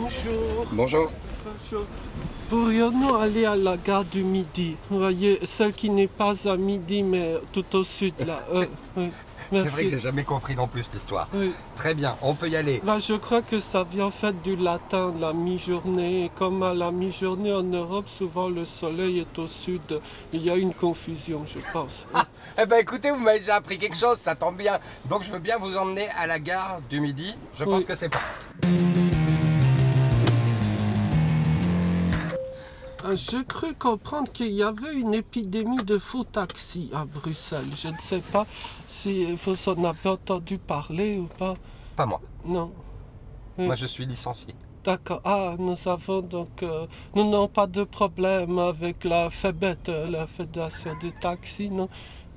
Bonjour. Bonjour. Bonjour. Pourrions-nous aller à la gare du Midi Vous voyez, celle qui n'est pas à midi, mais tout au sud, là. Euh, oui. C'est vrai que j'ai jamais compris non plus cette histoire. Oui. Très bien, on peut y aller. Bah, je crois que ça vient en fait du latin, la mi-journée. Et Comme à la mi-journée en Europe, souvent le soleil est au sud. Il y a une confusion, je pense. Eh ben écoutez, vous m'avez déjà appris quelque chose, ça tombe bien. Donc je veux bien vous emmener à la gare du Midi. Je pense Oui. que c'est parti. Je cru comprendre qu'il y avait une épidémie de faux taxis à Bruxelles. Je ne sais pas si vous en avez entendu parler ou pas. Pas moi. Non. Oui. Moi je suis licencié. D'accord. Ah, nous avons donc... euh, nous n'avons pas de problème avec la FEBET, euh, la Fédération des taxis, non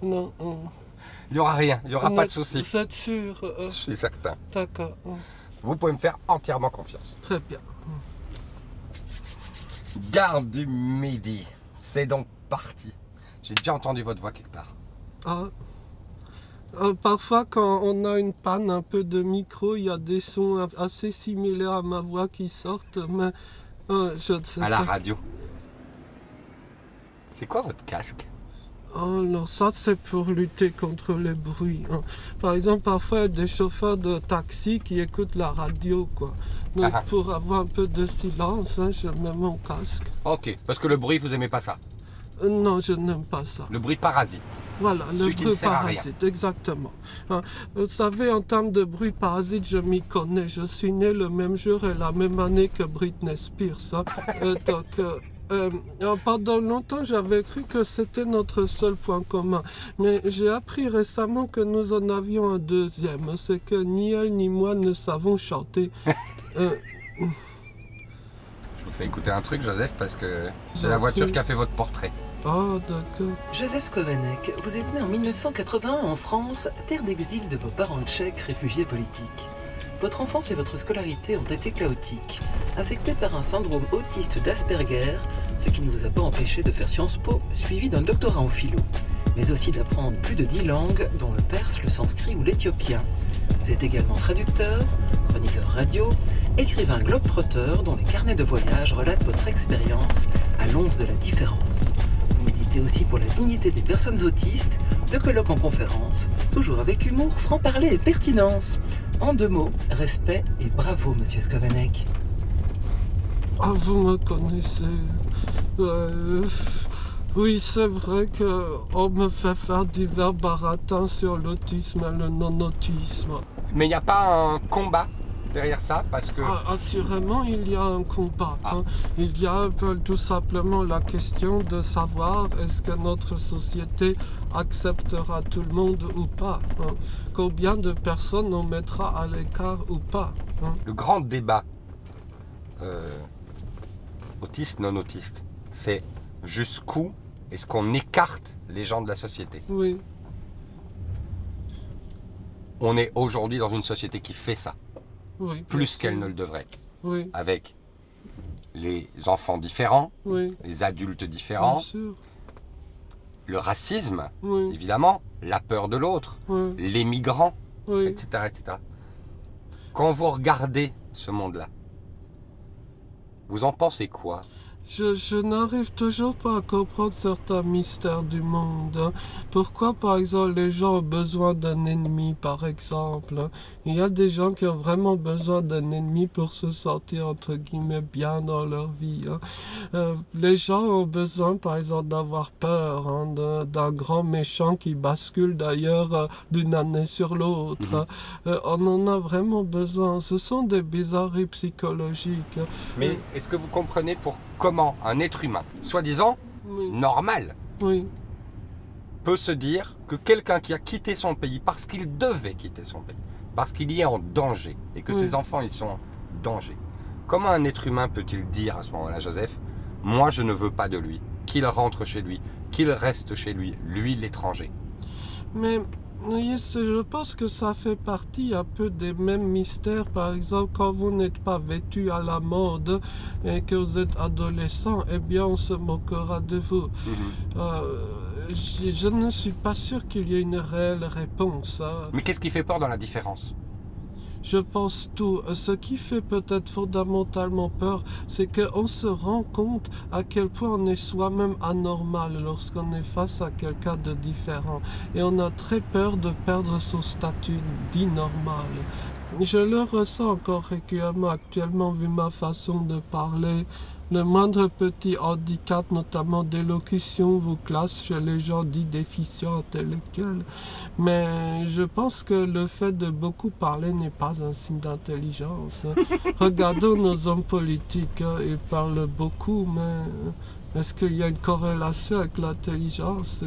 Non. on- Il n'y aura rien, il n'y aura on pas est- de souci. Vous êtes sûr euh, Je suis certain. D'accord. euh, Vous pouvez me faire entièrement confiance. Très bien. Gare du Midi. C'est donc parti. J'ai déjà entendu votre voix quelque part. Ah. Euh, parfois, quand on a une panne un peu de micro, il y a des sons assez similaires à ma voix qui sortent, mais euh, je ne sais À la pas. radio. C'est quoi votre casque? Alors ça, c'est pour lutter contre les bruits. hein. Par exemple, parfois, il y a des chauffeurs de taxi qui écoutent la radio, quoi. Donc, Ah ah. pour avoir un peu de silence, hein, je mets mon casque. Ok, parce que le bruit, vous aimez pas ça? Euh, non, je n'aime pas ça. Le bruit parasite. Voilà, le Celui bruit parasite, exactement. Hein, Vous savez, en termes de bruit parasite, je m'y connais. Je suis né le même jour et la même année que Britney Spears. Euh, donc, euh, euh, euh, pendant longtemps, j'avais cru que c'était notre seul point commun. Mais j'ai appris récemment que nous en avions un deuxième. C'est que ni elle ni moi ne savons chanter. Euh, Je vous fais écouter un truc, Joseph, parce que c'est la voiture qui a fait votre portrait. Ah, d'accord. Joseph Skovanek, vous êtes né en 1981 en France, terre d'exil de vos parents tchèques réfugiés politiques. Votre enfance et votre scolarité ont été chaotiques, affectées par un syndrome autiste d'Asperger, ce qui ne vous a pas empêché de faire Sciences Po, suivi d'un doctorat en philo, mais aussi d'apprendre plus de dix langues, dont le perse, le sanskrit ou l'éthiopien. Vous êtes également traducteur, chroniqueur radio, écrivain globetrotter dont les carnets de voyage relatent votre expérience à l'once de la différence. Militez aussi pour la dignité des personnes autistes, de colloques en conférence, toujours avec humour, franc-parler et pertinence. En deux mots, respect et bravo, monsieur Skovanek. Ah, vous me connaissez. Euh, oui, c'est vrai que on me fait faire divers baratins sur l'autisme et le non-autisme. Mais il n'y a pas un combat derrière ça, parce que... Ah, assurément, il y a un combat. Ah. hein. Il y a tout simplement la question de savoir est-ce que notre société acceptera tout le monde ou pas. hein. Combien de personnes on mettra à l'écart ou pas. hein. Le grand débat euh, autiste, non autiste, c'est jusqu'où est-ce qu'on écarte les gens de la société? Oui, On est aujourd'hui dans une société qui fait ça, oui. plus qu'elle ne le devrait, Oui, avec les enfants différents, oui, les adultes différents, le racisme, évidemment, la peur de l'autre, les migrants, etc., etc. Quand vous regardez ce monde-là, vous en pensez quoi? Je, je n'arrive toujours pas à comprendre certains mystères du monde. hein. Pourquoi, par exemple, les gens ont besoin d'un ennemi, par exemple hein? Il y a des gens qui ont vraiment besoin d'un ennemi pour se sentir, entre guillemets, bien dans leur vie. hein. Euh, les gens ont besoin, par exemple, d'avoir peur d'un grand méchant qui bascule d'ailleurs euh, d'une année sur l'autre. Mhm. Euh, on en a vraiment besoin. Ce sont des bizarreries psychologiques. Mais est-ce que vous comprenez pour comment un être humain, soi-disant Oui, normal, oui, peut se dire que quelqu'un qui a quitté son pays parce qu'il devait quitter son pays, parce qu'il y est en danger et que Oui. ses enfants ils sont en danger, comment un être humain peut-il dire à ce moment-là, Joseph, moi je ne veux pas de lui, qu'il rentre chez lui, qu'il reste chez lui, lui l'étranger? Mais c'est- je pense que ça fait partie un peu des mêmes mystères. Par exemple, quand vous n'êtes pas vêtu à la mode et que vous êtes adolescent, eh bien, on se moquera de vous. Euh, je, je ne suis pas sûr qu'il y ait une réelle réponse. hein. Mais qu'est-ce qui fait peur dans la différence? Je pense tout. Ce qui fait peut-être fondamentalement peur, c'est qu'on se rend compte à quel point on est soi-même anormal lorsqu'on est face à quelqu'un de différent. Et on a très peur de perdre son statut d'inormal. Je le ressens encore régulièrement actuellement vu ma façon de parler. Le moindre petit handicap, notamment d'élocution, vous classe chez les gens dits déficients intellectuels. Mais je pense que le fait de beaucoup parler n'est pas un signe d'intelligence. Regardons nos hommes politiques, hein, ils parlent beaucoup, mais est-ce qu'il y a une corrélation avec l'intelligence?